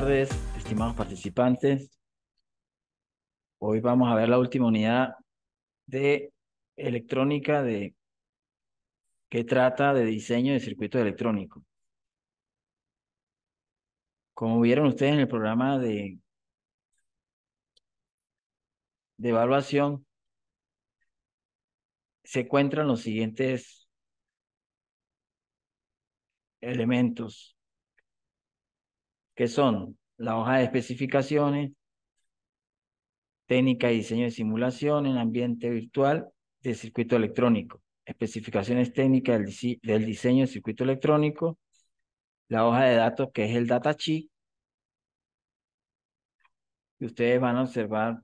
tardes, estimados participantes. Hoy vamos a ver la última unidad de electrónica de que trata de diseño de circuitos electrónicos. Como vieron ustedes en el programa de, de evaluación, se encuentran los siguientes elementos que son la hoja de especificaciones, técnica y diseño de simulación en ambiente virtual de circuito electrónico, especificaciones técnicas del, diseño de circuito electrónico, la hoja de datos que es el datasheet, y ustedes van a observar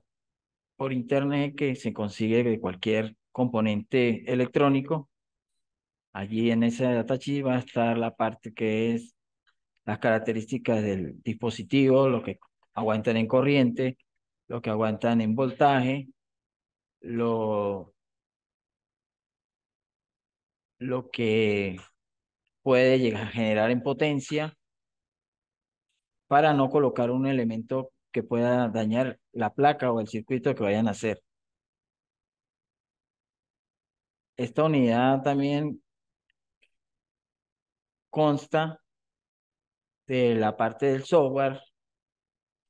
por internet que se consigue de cualquier componente electrónico. Allí en ese datasheet va a estar la parte que es las características del dispositivo, lo que aguantan en corriente, lo que aguantan en voltaje, lo, lo que puede llegar a generar en potencia para no colocar un elemento que pueda dañar la placa o el circuito que vayan a hacer. Esta unidad también consta de la parte del software,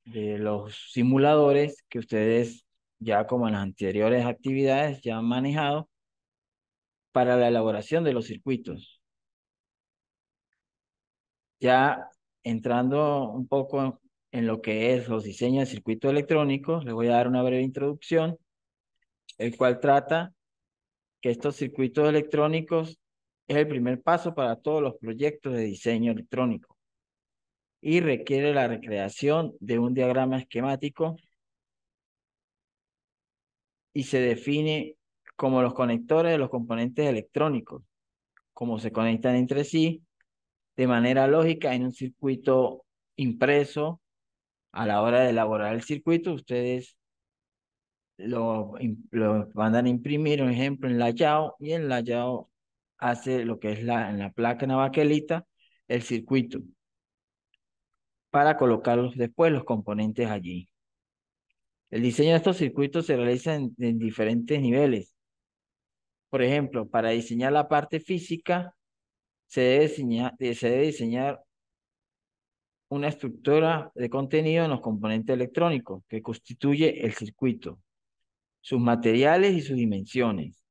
de los simuladores que ustedes ya como en las anteriores actividades ya han manejado para la elaboración de los circuitos. Ya entrando un poco en lo que es los diseños de circuitos electrónicos, les voy a dar una breve introducción, el cual trata que estos circuitos electrónicos es el primer paso para todos los proyectos de diseño electrónico y requiere la recreación de un diagrama esquemático y se define como los conectores de los componentes electrónicos, cómo se conectan entre sí de manera lógica en un circuito impreso. A la hora de elaborar el circuito, ustedes lo, lo mandan a imprimir, un ejemplo, en la YAO, y en la YAO hace lo que es la, en la placa navaquelita, el circuito para colocarlos después los componentes allí. El diseño de estos circuitos se realiza en, diferentes niveles. Por ejemplo, para diseñar la parte física, se debe, diseñar, se debe diseñar una estructura de contenido en los componentes electrónicos que constituye el circuito, sus materiales y sus dimensiones.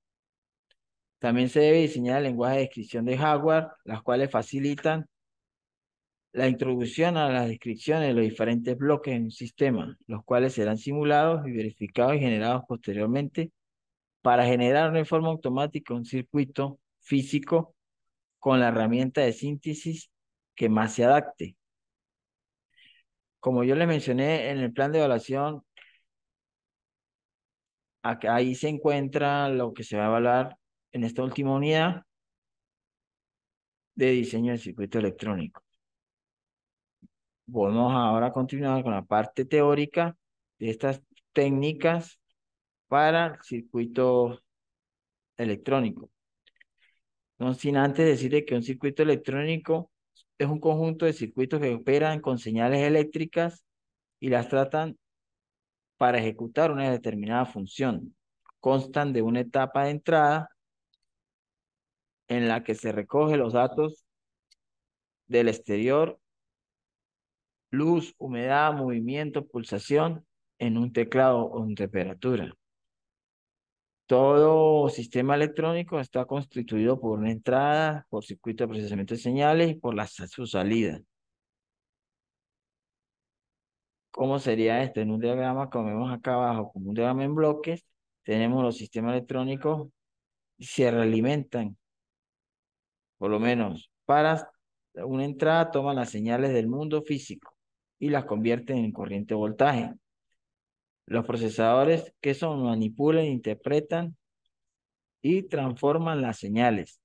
También se debe diseñar el lenguaje de descripción de hardware, las cuales facilitan la introducción a las descripciones de los diferentes bloques en un sistema, los cuales serán simulados y verificados y generados posteriormente para generar de forma automática un circuito físico con la herramienta de síntesis que más se adapte. Como yo les mencioné en el plan de evaluación, ahí se encuentra lo que se va a evaluar en esta última unidad de diseño de circuito electrónico. Vamos ahora a continuar con la parte teórica de estas técnicas para el circuito electrónico. No sin antes decirle que un circuito electrónico es un conjunto de circuitos que operan con señales eléctricas y las tratan para ejecutar una determinada función. Constan de una etapa de entrada en la que se recoge los datos del exterior luz, humedad, movimiento, pulsación en un teclado o en temperatura. Todo sistema electrónico está constituido por una entrada, por circuito de procesamiento de señales y por la, su salida. ¿Cómo sería esto? En un diagrama, como vemos acá abajo, como un diagrama en bloques, tenemos los sistemas electrónicos y se realimentan, por lo menos para una entrada toman las señales del mundo físico y las convierten en corriente voltaje. Los procesadores que son manipulan, interpretan y transforman las señales.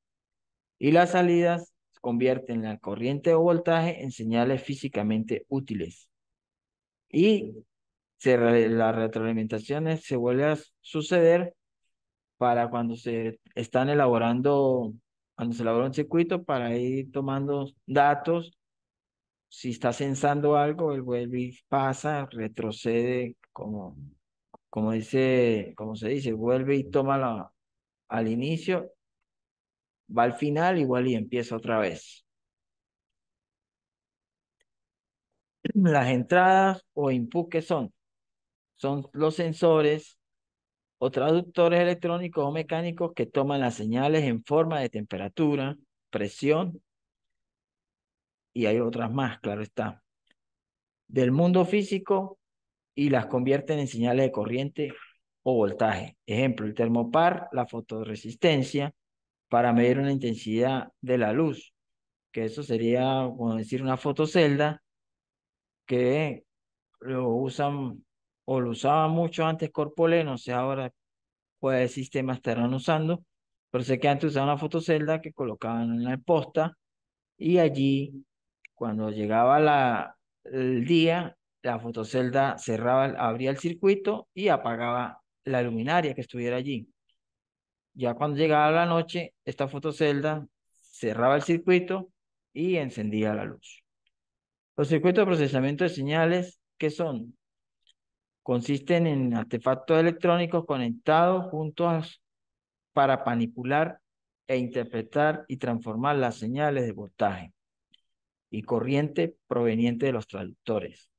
Y las salidas convierten la corriente o voltaje en señales físicamente útiles. Y se, las retroalimentaciones se vuelven a suceder para cuando se están elaborando, cuando se elabora un circuito para ir tomando datos si está censando algo, él vuelve y pasa, retrocede, como, como dice, como se dice, vuelve y toma la, al inicio, va al final, igual y empieza otra vez. Las entradas o input son, son los sensores o traductores electrónicos o mecánicos que toman las señales en forma de temperatura, presión y hay otras más, claro está, del mundo físico y las convierten en señales de corriente o voltaje. Ejemplo, el termopar, la fotoresistencia, para medir una intensidad de la luz, que eso sería, como decir, una fotocelda que lo usan o lo usaban mucho antes Corpole, no sé ahora cuál sistema estarán usando, pero sé que antes usaban una fotocelda que colocaban en la posta y allí cuando llegaba la, el día, la fotocelda cerraba, abría el circuito y apagaba la luminaria que estuviera allí. Ya cuando llegaba la noche, esta fotocelda cerraba el circuito y encendía la luz. Los circuitos de procesamiento de señales, ¿qué son? Consisten en artefactos electrónicos conectados juntos para manipular e interpretar y transformar las señales de voltaje y corriente proveniente de los traductores.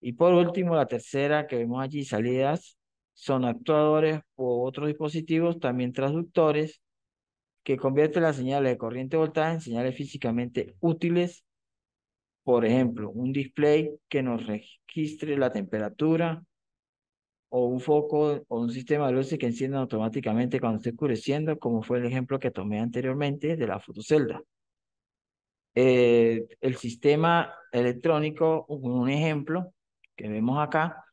Y por último, la tercera que vemos allí, salidas, son actuadores o otros dispositivos, también traductores, que convierten las señales de corriente voltaje en señales físicamente útiles. Por ejemplo, un display que nos registre la temperatura, o un foco o un sistema de luces que enciendan automáticamente cuando esté oscureciendo, como fue el ejemplo que tomé anteriormente de la fotocelda. Eh, el sistema electrónico, un ejemplo que vemos acá,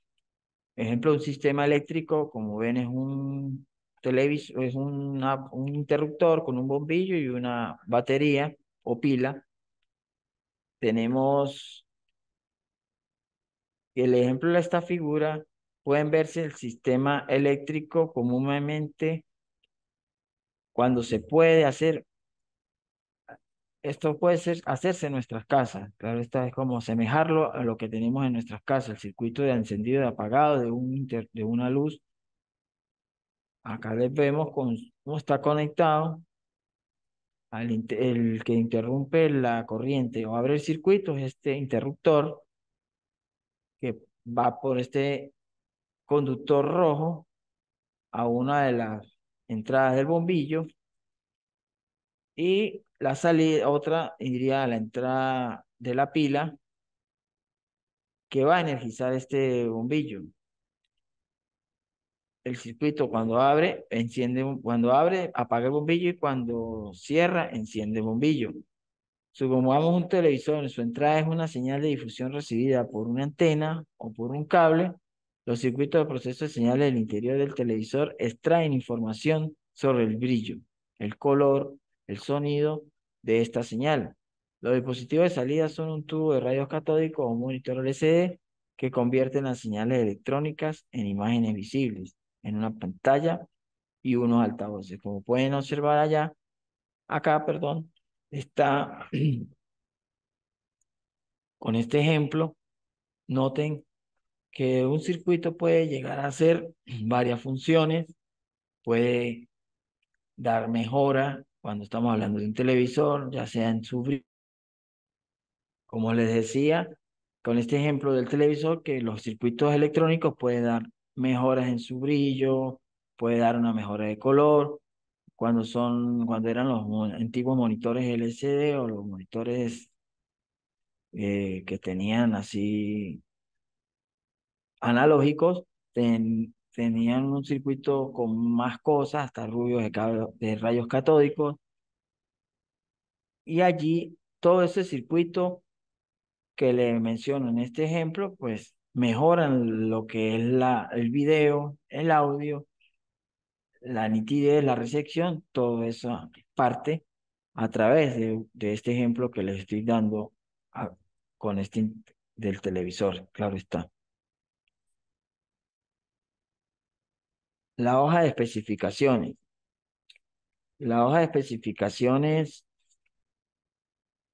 ejemplo de un sistema eléctrico, como ven, es un televisor, es un interruptor con un bombillo y una batería o pila. Tenemos el ejemplo de esta figura, pueden verse el sistema eléctrico comúnmente cuando se puede hacer esto puede ser, hacerse en nuestras casas. Claro, esta es como asemejarlo a lo que tenemos en nuestras casas, el circuito de encendido y apagado de, un de una luz. Acá les vemos con, cómo está conectado. Al el que interrumpe la corriente o abre el circuito es este interruptor que va por este conductor rojo a una de las entradas del bombillo y la salida, otra iría a la entrada de la pila que va a energizar este bombillo. El circuito cuando abre, enciende, cuando abre, apaga el bombillo y cuando cierra, enciende el bombillo. Supongamos un televisor, su entrada es una señal de difusión recibida por una antena o por un cable. Los circuitos de proceso de señales del interior del televisor extraen información sobre el brillo, el color, el sonido de esta señal. Los dispositivos de salida son un tubo de rayos catódicos o un monitor LCD que convierten las señales electrónicas en imágenes visibles en una pantalla y unos altavoces. Como pueden observar allá, acá, perdón, está con este ejemplo, noten que un circuito puede llegar a hacer varias funciones, puede dar mejora cuando estamos hablando de un televisor, ya sea en su. Como les decía, con este ejemplo del televisor, que los circuitos electrónicos pueden dar mejoras en su brillo, puede dar una mejora de color, cuando son, cuando eran los antiguos monitores LCD o los monitores eh, que tenían así analógicos, tenían un circuito con más cosas, hasta rubios de, de rayos catódicos, y allí todo ese circuito que le menciono en este ejemplo, pues mejoran lo que es la, el video, el audio, la nitidez, la recepción, todo eso parte a través de, este ejemplo que les estoy dando con este del televisor, claro está. La hoja de especificaciones. La hoja de especificaciones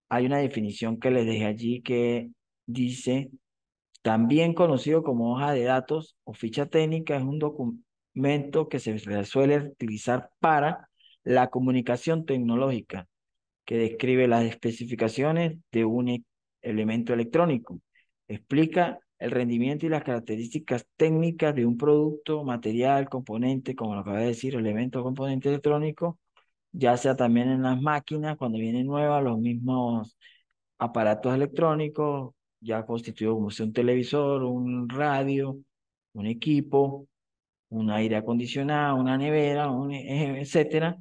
hay una definición que les dejé allí que dice, también conocido como hoja de datos o ficha técnica, es un documento que se suele utilizar para la comunicación tecnológica, que describe las especificaciones de un e-, elemento electrónico. Explica el rendimiento y las características técnicas de un producto, material, componente, como lo acaba de decir, elemento componente electrónico, ya sea también en las máquinas, cuando vienen nuevas, los mismos aparatos electrónicos, ya constituidos como sea un televisor, un radio, un equipo, un aire acondicionado, una nevera, un, e, etcétera,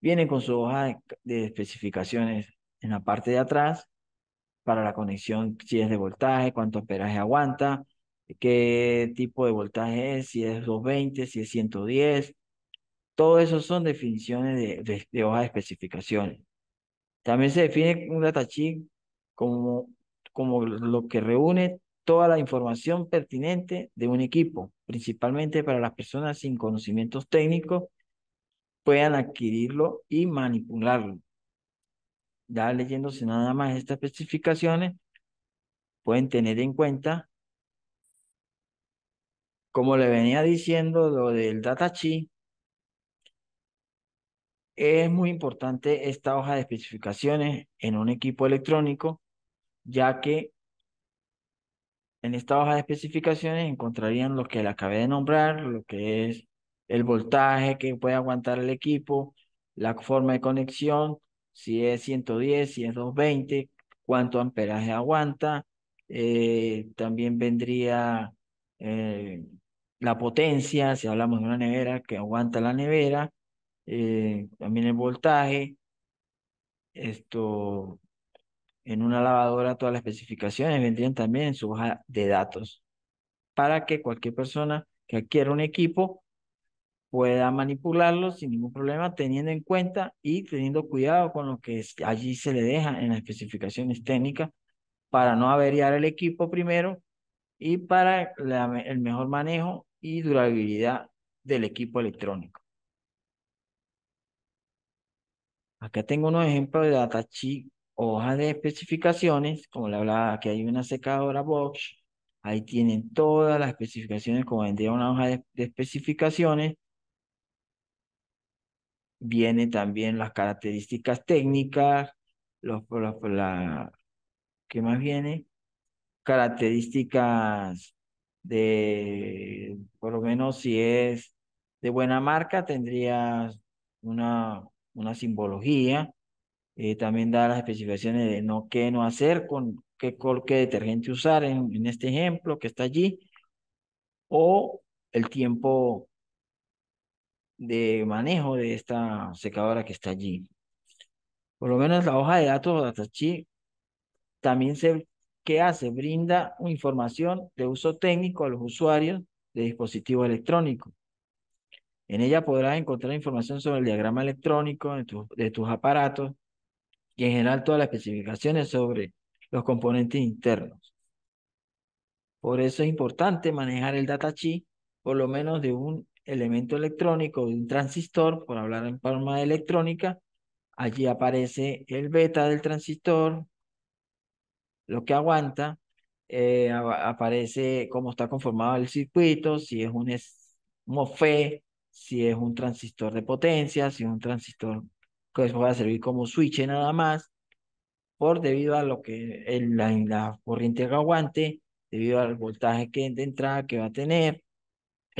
vienen con su hoja de especificaciones en la parte de atrás para la conexión, si es de voltaje, cuánto amperaje aguanta, qué tipo de voltaje es, si es 220, si es 110. Todo eso son definiciones de, de, hoja de especificaciones. También se define un datasheet como, como lo que reúne toda la información pertinente de un equipo, principalmente para las personas sin conocimientos técnicos, puedan adquirirlo y manipularlo ya leyéndose nada más estas especificaciones, pueden tener en cuenta, como le venía diciendo, lo del datasheet, es muy importante esta hoja de especificaciones en un equipo electrónico, ya que en esta hoja de especificaciones encontrarían lo que le acabé de nombrar, lo que es el voltaje que puede aguantar el equipo, la forma de conexión, si es 110, si es 220, cuánto amperaje aguanta. Eh, también vendría eh, la potencia, si hablamos de una nevera que aguanta la nevera, eh, también el voltaje, esto en una lavadora todas las especificaciones vendrían también en su hoja de datos para que cualquier persona que adquiera un equipo pueda manipularlo sin ningún problema, teniendo en cuenta y teniendo cuidado con lo que allí se le deja en las especificaciones técnicas para no averiar el equipo primero y para el mejor manejo y durabilidad del equipo electrónico. Acá tengo unos ejemplos de datasheet, hojas de especificaciones, como le hablaba, aquí hay una secadora Bosch, ahí tienen todas las especificaciones, como vendría una hoja de especificaciones, viene también las características técnicas, los, la, ¿qué más viene? Características de, por lo menos si es de buena marca, tendría una, una simbología. Eh, también da las especificaciones de no qué no hacer, con qué, qué detergente usar en, en este ejemplo que está allí, o el tiempo de manejo de esta secadora que está allí. Por lo menos la hoja de datos DataSheet también se, ¿qué hace? Brinda información de uso técnico a los usuarios de dispositivos electrónicos. En ella podrás encontrar información sobre el diagrama electrónico de, de tus aparatos y en general todas las especificaciones sobre los componentes internos. Por eso es importante manejar el datasheet por lo menos de un elemento electrónico de un transistor, por hablar en forma electrónica, allí aparece el beta del transistor, lo que aguanta, eh, aparece cómo está conformado el circuito, si es un MOSFET, si es un transistor de potencia, si es un transistor que va a servir como switch nada más, por debido a lo que el, la, la corriente que aguante, debido al voltaje que de entrada que va a tener,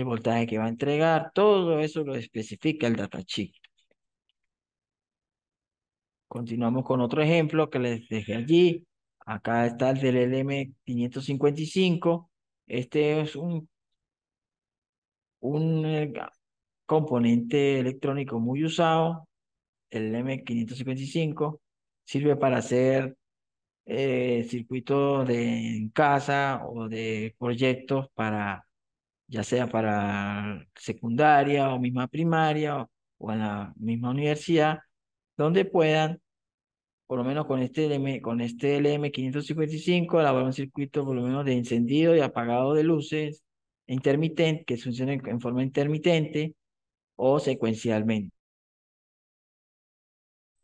el voltaje que va a entregar, todo eso lo especifica el datasheet. Continuamos con otro ejemplo que les dejé allí. Acá está el del LM555. Este es un, un eh, componente electrónico muy usado. El LM555 sirve para hacer eh, circuitos de en casa o de proyectos para ya sea para secundaria o misma primaria o, en la misma universidad, donde puedan, por lo menos con este, LM, con este LM555, elaborar un circuito por lo menos de encendido y apagado de luces intermitente, que funcione en forma intermitente o secuencialmente.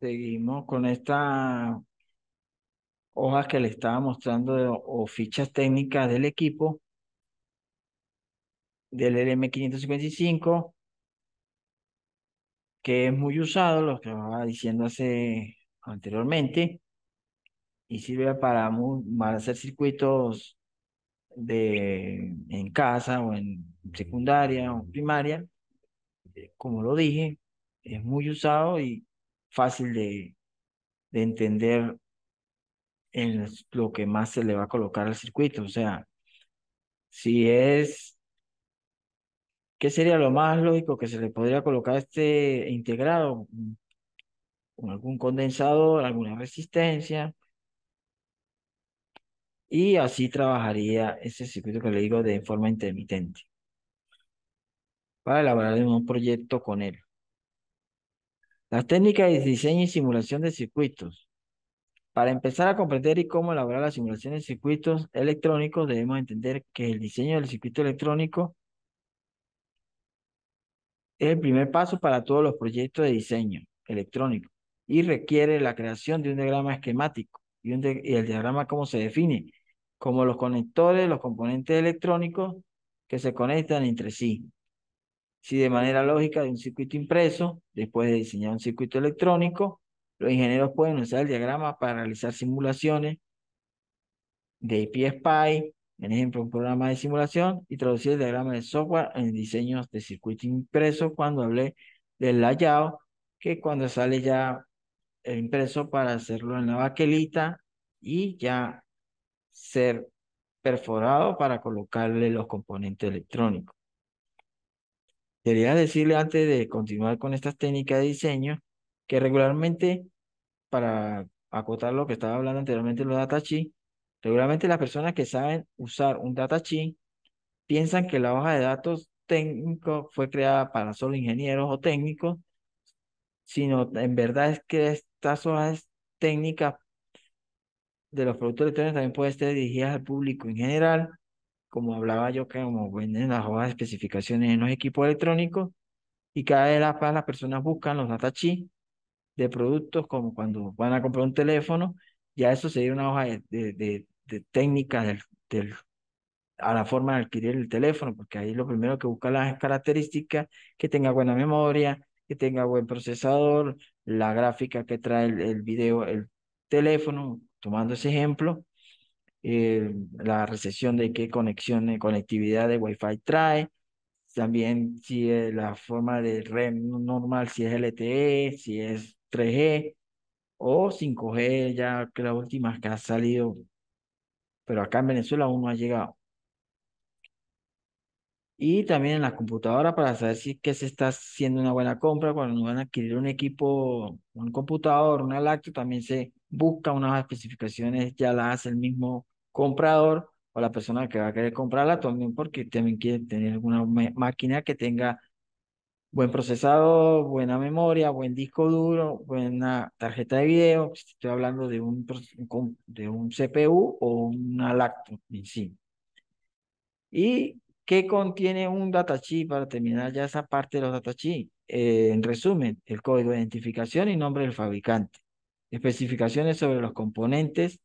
Seguimos con esta hojas que le estaba mostrando o fichas técnicas del equipo del LM555 que es muy usado, lo que estaba diciendo hace anteriormente, y sirve para, para hacer circuitos de, en casa o en secundaria o primaria. Como lo dije, es muy usado y fácil de, de entender en lo que más se le va a colocar al circuito. O sea, si es, ¿qué sería lo más lógico que se le podría colocar este integrado? Con algún condensador, alguna resistencia. Y así trabajaría ese circuito que le digo de forma intermitente. Para elaborar un proyecto con él. Las técnicas de diseño y simulación de circuitos. Para empezar a comprender y cómo elaborar la simulación de circuitos electrónicos, debemos entender que el diseño del circuito electrónico es el primer paso para todos los proyectos de diseño electrónico y requiere la creación de un diagrama esquemático. ¿Y, y el diagrama cómo se define? Como los conectores, los componentes electrónicos que se conectan entre sí. Si de manera lógica de un circuito impreso, después de diseñar un circuito electrónico, los ingenieros pueden usar el diagrama para realizar simulaciones de PSPI, en ejemplo, un programa de simulación, y traducir el diagrama de software en diseños de circuito impreso cuando hablé del layout, que cuando sale ya impreso para hacerlo en la baquelita y ya ser perforado para colocarle los componentes electrónicos. Quería decirle antes de continuar con estas técnicas de diseño que regularmente, para acotar lo que estaba hablando anteriormente los datasheets, regularmente las personas que saben usar un datasheet piensan que la hoja de datos técnico fue creada para solo ingenieros o técnicos, sino en verdad es que estas hojas técnicas de los productos electrónicos también pueden estar dirigidas al público en general, como hablaba yo, que como venden las hojas de especificaciones en los equipos electrónicos, y cada vez las, las personas buscan los datasheets de productos como cuando van a comprar un teléfono, ya eso sería una hoja de, de, de, técnicas del, del, a la forma de adquirir el teléfono, porque ahí lo primero que busca las características, que tenga buena memoria, que tenga buen procesador, la gráfica que trae el, el video, el teléfono, tomando ese ejemplo, eh, la recesión de qué conexión, conectividad de Wi-Fi trae, también si es la forma de red normal, si es LTE, si es 3G o 5G, ya que las últimas que ha salido, pero acá en Venezuela aún no ha llegado y también en la computadora para saber si que se está haciendo una buena compra. Cuando van a adquirir un equipo, un computador, una laptop, también se busca unas especificaciones, ya las hace el mismo comprador o la persona que va a querer comprarla también porque también quiere tener una máquina que tenga buen procesador, buena memoria, buen disco duro, buena tarjeta de video. Estoy hablando de un, de un CPU o una laptop en sí. Y ¿Qué contiene un datasheet para terminar ya esa parte de los datasheets? Eh, en resumen, el código de identificación y nombre del fabricante. Especificaciones sobre los componentes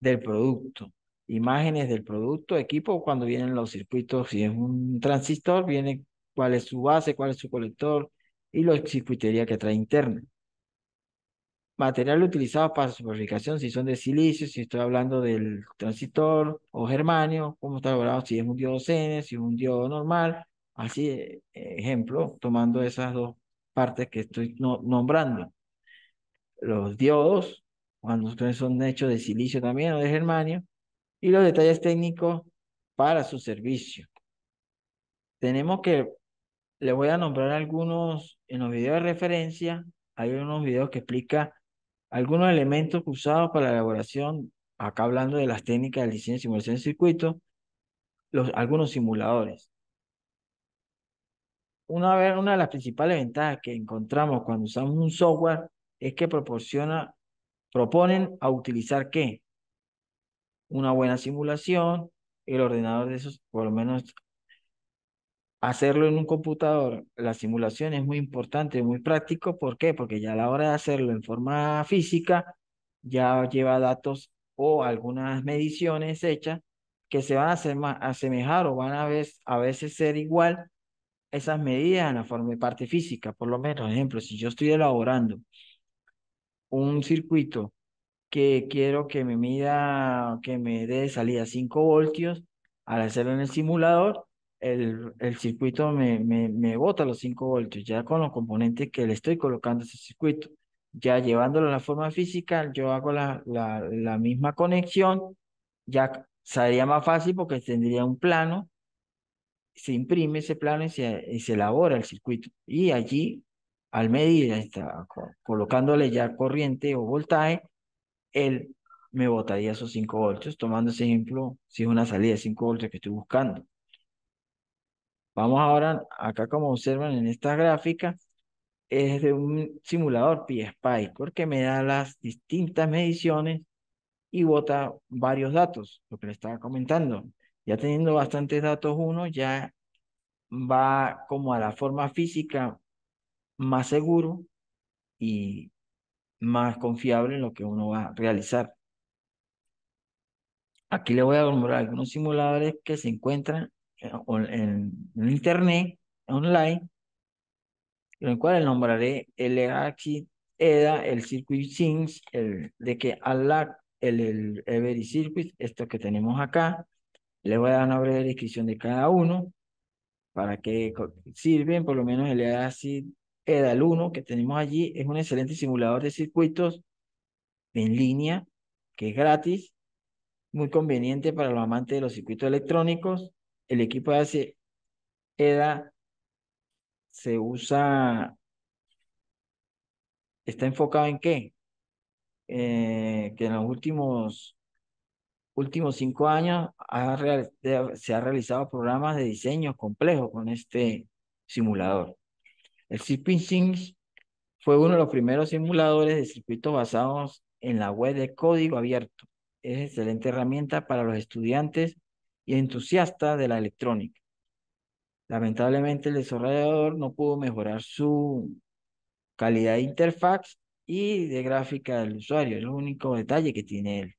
del producto. Imágenes del producto, equipo, cuando vienen los circuitos, si es un transistor, viene cuál es su base, cuál es su colector y la circuitería que trae interna. Material utilizado para su fabricación, si son de silicio, si estoy hablando del transistor o germanio, cómo está elaborado, si es un diodo CN, si es un diodo normal, así, eh, ejemplo, tomando esas dos partes que estoy nombrando. Los diodos, cuando son hechos de silicio también o de germanio, y los detalles técnicos para su servicio. Tenemos que, le voy a nombrar algunos en los videos de referencia, hay unos videos que explica algunos elementos usados para la elaboración, acá hablando de las técnicas de diseño y simulación de circuitos, los, algunos simuladores. Una, una de las principales ventajas que encontramos cuando usamos un software es que proporciona, proponen a utilizar qué? Una buena simulación, el ordenador de esos, por lo menos hacerlo en un computador, la simulación es muy importante, muy práctico. ¿Por qué? Porque ya a la hora de hacerlo en forma física, ya lleva datos o algunas mediciones hechas que se van a asemejar o van a, veces, a veces ser igual esas medidas en la forma de parte física. Por lo menos, ejemplo, si yo estoy elaborando un circuito que quiero que me mida, que me dé salida 5 voltios, al hacerlo en el simulador, el, el circuito me, me, me bota los 5 voltios, ya con los componentes que le estoy colocando a ese circuito. Ya llevándolo a la forma física, yo hago la, la, la misma conexión, ya sería más fácil porque tendría un plano, se imprime ese plano y se, y se elabora el circuito. Y allí, al medir, está, colocándole ya corriente o voltaje, él me botaría esos 5 voltios, tomando ese ejemplo, si es una salida de 5 voltios que estoy buscando. Vamos ahora, acá como observan en esta gráfica, es de un simulador PSPy, porque me da las distintas mediciones y bota varios datos, lo que le estaba comentando. Ya teniendo bastantes datos uno, ya va como a la forma física más seguro y más confiable en lo que uno va a realizar. Aquí le voy a nombrar algunos simuladores que se encuentran en, internet, online, en el cual nombraré EAXI, EDA, el Circuit Sims, el de que ALAC, el, el Every Circuit, esto que tenemos acá. Le voy a dar una breve descripción de cada uno para que sirven, por lo menos el EAXI EDA, el 1 que tenemos allí, es un excelente simulador de circuitos en línea, que es gratis, muy conveniente para los amantes de los circuitos electrónicos. El equipo de EDA se usa, está enfocado en qué? Eh, que en los últimos, últimos cinco años se ha realizado programas de diseño complejos con este simulador. El CPSync fue uno de los primeros simuladores de circuitos basados en la web de código abierto es excelente herramienta para los estudiantes y entusiastas de la electrónica. Lamentablemente el desarrollador no pudo mejorar su calidad de interfaz y de gráfica del usuario, es el único detalle que tiene él.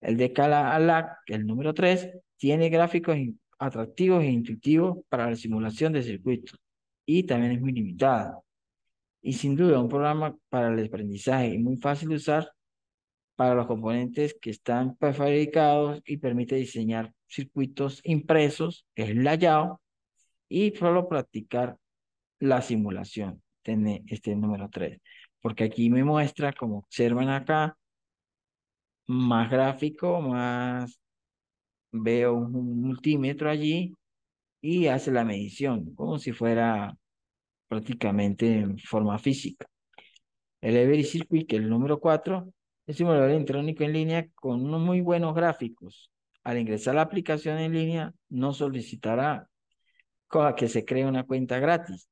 El de Cala el número 3, tiene gráficos atractivos e intuitivos para la simulación de circuitos y también es muy limitada. Y sin duda un programa para el aprendizaje y muy fácil de usar para los componentes que están prefabricados y permite diseñar circuitos impresos, es layout, y solo practicar la simulación, este número 3. Porque aquí me muestra, como observan acá, más gráfico, más veo un multímetro allí y hace la medición, como si fuera prácticamente en forma física. El Every Circuit, que es el número 4, es simulador electrónico en línea con unos muy buenos gráficos. Al ingresar la aplicación en línea, no solicitará que se cree una cuenta gratis,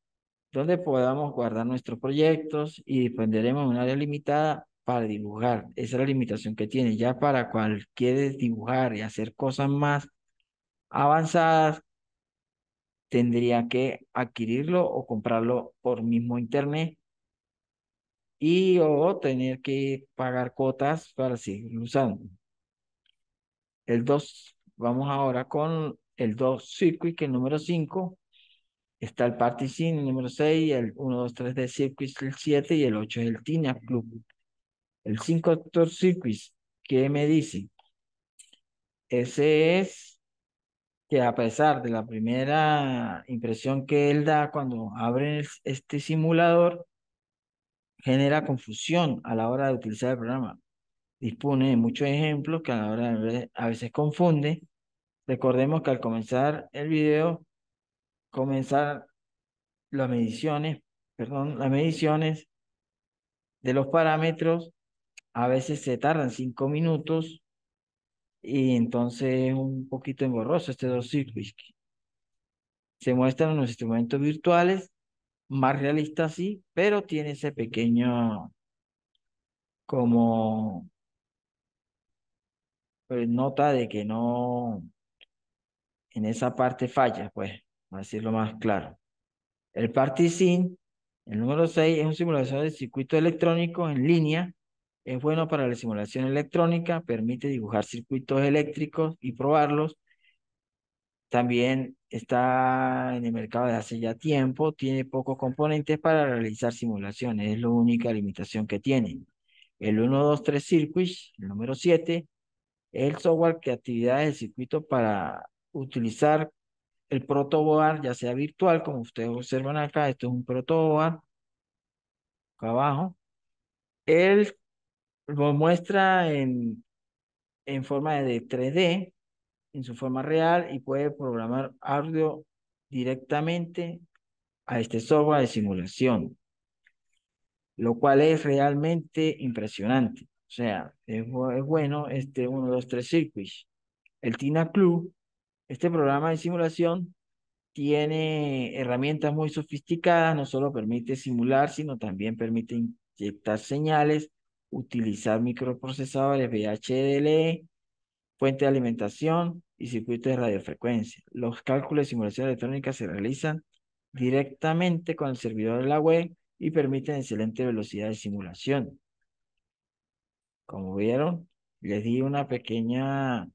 donde podamos guardar nuestros proyectos y dispondremos de una área limitada para dibujar. Esa es la limitación que tiene. Ya para cualquier dibujar y hacer cosas más avanzadas, tendría que adquirirlo o comprarlo por mismo internet y o tener que pagar cuotas para seguir usando. El 2, vamos ahora con el 2 Circuit, que es el número 5. Está el Party el número 6, el 1, 2, 3 de Circuit, el 7 y el 8 es el Tina Club. El 5 Actor Circuit, ¿qué me dice? Ese es que a pesar de la primera impresión que él da cuando abre este simulador, genera confusión a la hora de utilizar el programa. Dispone de muchos ejemplos que a la hora de a veces confunde. Recordemos que al comenzar el video, comenzar las mediciones, perdón, las mediciones de los parámetros, a veces se tardan cinco minutos y entonces es un poquito engorroso este dos circuits. Se muestran los instrumentos virtuales más realista sí, pero tiene ese pequeño como pues, nota de que no en esa parte falla, pues, a decirlo más claro. El Party Sim, el número 6, es un simulador de circuito electrónico en línea Es bueno para la simulación electrónica, permite dibujar circuitos eléctricos y probarlos. También está en el mercado de hace ya tiempo, tiene pocos componentes para realizar simulaciones, es la única limitación que tiene. El 123 Circuits, el número 7, es el software que actividades del circuito para utilizar el protoboard, ya sea virtual, como ustedes observan acá, esto es un protoboard, acá abajo. Él lo muestra en, en forma de 3D, en su forma real, y puede programar audio directamente a este software de simulación, lo cual es realmente impresionante. O sea, es, bueno este 1, 2, 3 Circuits. El Tina Club, este programa de simulación, tiene herramientas muy sofisticadas, no solo permite simular, sino también permite inyectar señales, utilizar microprocesadores VHDLE, fuente de alimentación y circuitos de radiofrecuencia. Los cálculos de simulación electrónica se realizan directamente con el servidor de la web y permiten excelente velocidad de simulación. Como vieron, les di una pequeña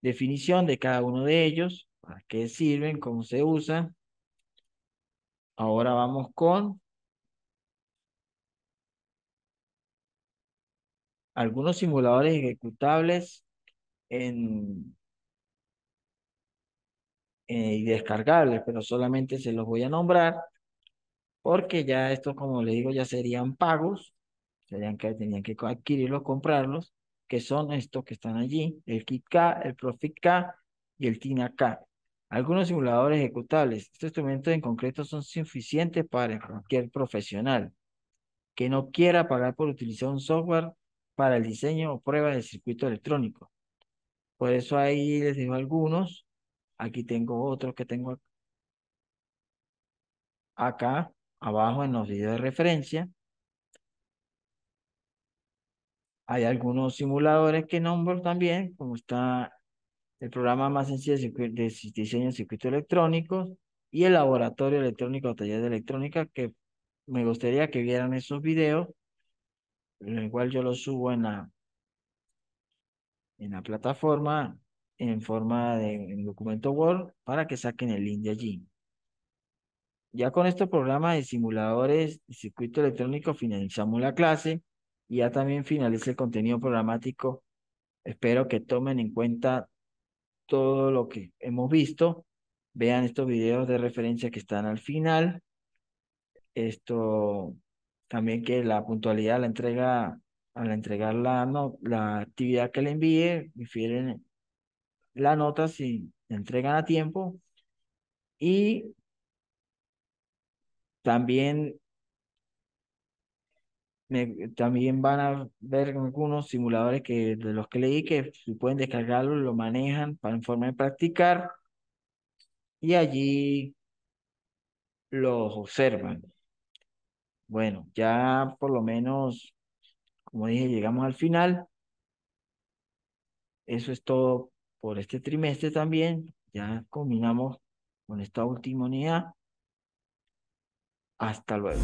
definición de cada uno de ellos, para qué sirven, cómo se usan. Ahora vamos con algunos simuladores ejecutables en, eh, y descargables, pero solamente se los voy a nombrar porque ya estos, como le digo, ya serían pagos, serían que tenían que adquirirlos, comprarlos, que son estos que están allí, el KitK, el ProfitK y el TINA-K. Algunos simuladores ejecutables. Estos instrumentos en concreto son suficientes para cualquier profesional que no quiera pagar por utilizar un software para el diseño o prueba del circuito electrónico. Por eso ahí les digo algunos. Aquí tengo otros que tengo acá abajo en los videos de referencia. Hay algunos simuladores que nombro también, como está el programa más sencillo de diseño de circuitos electrónicos y el laboratorio electrónico o taller de electrónica, que me gustaría que vieran esos videos, lo cual yo los subo en la, en la plataforma en forma de documento Word para que saquen el link de allí. Ya con este programa de simuladores y circuito electrónico finalizamos la clase y ya también finaliza el contenido programático. Espero que tomen en cuenta todo lo que hemos visto. Vean estos videos de referencia que están al final. Esto también que la puntualidad la entrega, al entregar la, no, la actividad que le envíe, difieren la nota si entregan a tiempo. Y también, también van a ver algunos simuladores que de los que leí que si pueden descargarlo, lo manejan para en forma de practicar y allí los observan. Bueno, ya por lo menos, como dije, llegamos al final. Eso es todo por este trimestre también. Ya combinamos con esta última unidad. Hasta luego.